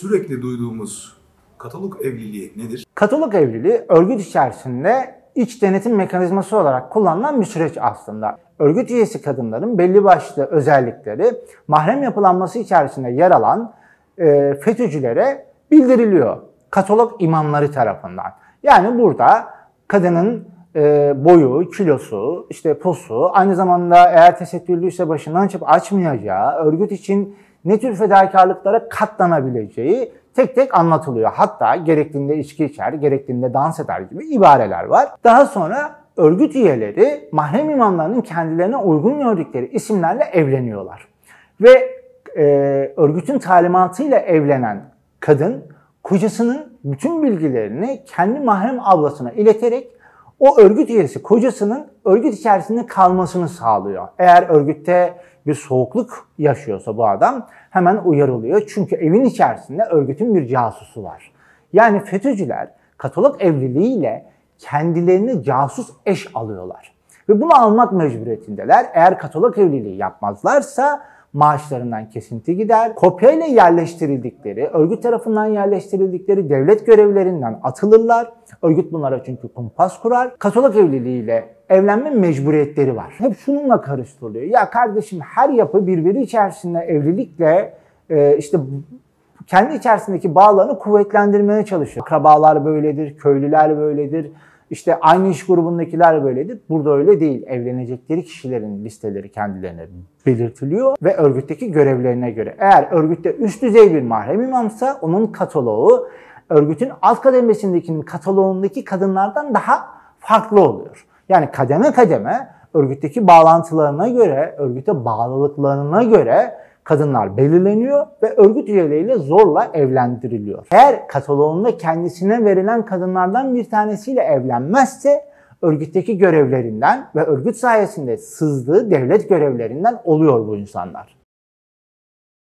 sürekli duyduğumuz katalog evliliği nedir? Katalog evliliği örgüt içerisinde iç denetim mekanizması olarak kullanılan bir süreç aslında. Örgüt üyesi kadınların belli başlı özellikleri mahrem yapılanması içerisinde yer alan e, FETÖ'cülere bildiriliyor. Katalog imamları tarafından. Yani burada kadının e, boyu, kilosu, işte posu, aynı zamanda eğer tesettürlüyse başından açıp açmayacağı, örgüt için ne tür fedakarlıklara katlanabileceği tek tek anlatılıyor. Hatta gerektiğinde içki içer, gerektiğinde dans eder gibi ibareler var. Daha sonra örgüt üyeleri mahrem imamlarının kendilerine uygun gördükleri isimlerle evleniyorlar. Ve e, örgütün talimatıyla evlenen kadın kocasının bütün bilgilerini kendi mahrem ablasına ileterek o örgüt üyesi kocasının örgüt içerisinde kalmasını sağlıyor. Eğer örgütte bir soğukluk yaşıyorsa bu adam hemen uyarılıyor. Çünkü evin içerisinde örgütün bir casusu var. Yani FETÖ'cüler Katolik evliliğiyle kendilerini casus eş alıyorlar. Ve bunu almak mecburiyetindeler. Eğer Katolik evliliği yapmazlarsa maaşlarından kesinti gider. Kopyayla yerleştirildikleri, örgüt tarafından yerleştirildikleri devlet görevlerinden atılırlar. Örgüt bunlara çünkü kumpas kurar. Katolik evliliğiyle evlenme mecburiyetleri var. Hep şununla karıştırılıyor. Ya kardeşim her yapı birbiri içerisinde evlilikle e, işte kendi içerisindeki bağlarını kuvvetlendirmeye çalışıyor. Akrabalar böyledir, köylüler böyledir, işte aynı iş grubundakiler böyledir. Burada öyle değil. Evlenecekleri kişilerin listeleri kendilerine belirtiliyor ve örgütteki görevlerine göre. Eğer örgütte üst düzey bir mahrem imamsa onun kataloğu örgütün alt kademesindekinin kataloğundaki kadınlardan daha farklı oluyor. Yani kademe kademe örgütteki bağlantılarına göre, örgüte bağlılıklarına göre kadınlar belirleniyor ve örgüt üyeleriyle zorla evlendiriliyor. Eğer kataloğunda kendisine verilen kadınlardan bir tanesiyle evlenmezse örgütteki görevlerinden ve örgüt sayesinde sızdığı devlet görevlerinden oluyor bu insanlar.